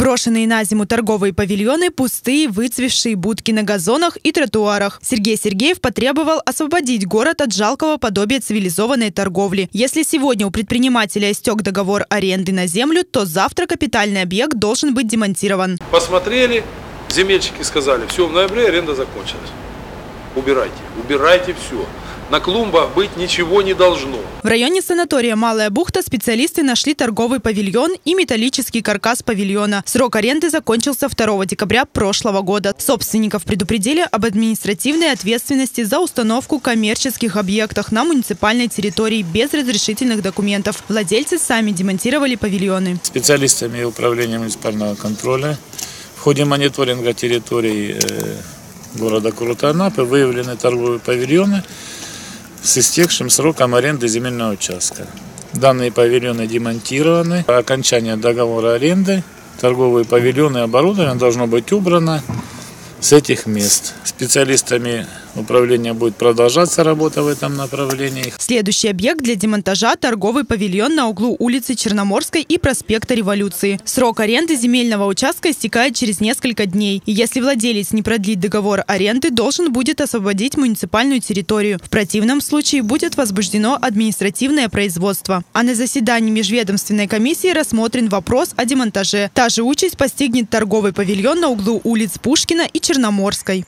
Брошенные на зиму торговые павильоны, пустые, выцвевшие будки на газонах и тротуарах. Сергей Сергеев потребовал освободить город от жалкого подобия цивилизованной торговли. Если сегодня у предпринимателя истек договор аренды на землю, то завтра капитальный объект должен быть демонтирован. Посмотрели, земельщики сказали, все, в ноябре аренда закончилась. Убирайте, убирайте все. На клумбах быть ничего не должно. В районе санатория «Малая бухта» специалисты нашли торговый павильон и металлический каркас павильона. Срок аренды закончился 2 декабря прошлого года. Собственников предупредили об административной ответственности за установку коммерческих объектов на муниципальной территории без разрешительных документов. Владельцы сами демонтировали павильоны. Специалистами управления муниципального контроля в ходе мониторинга территории э, города Курутанапы выявлены торговые павильоны, с истекшим сроком аренды земельного участка. Данные павильоны демонтированы. По окончании договора аренды торговые павильоны и оборудование должно быть убрано с этих мест. Специалистами управления будет продолжаться работа в этом направлении. Следующий объект для демонтажа – торговый павильон на углу улицы Черноморской и проспекта Революции. Срок аренды земельного участка истекает через несколько дней. И если владелец не продлит договор аренды, должен будет освободить муниципальную территорию. В противном случае будет возбуждено административное производство. А на заседании межведомственной комиссии рассмотрен вопрос о демонтаже. Та же участь постигнет торговый павильон на углу улиц Пушкина и Черноморской.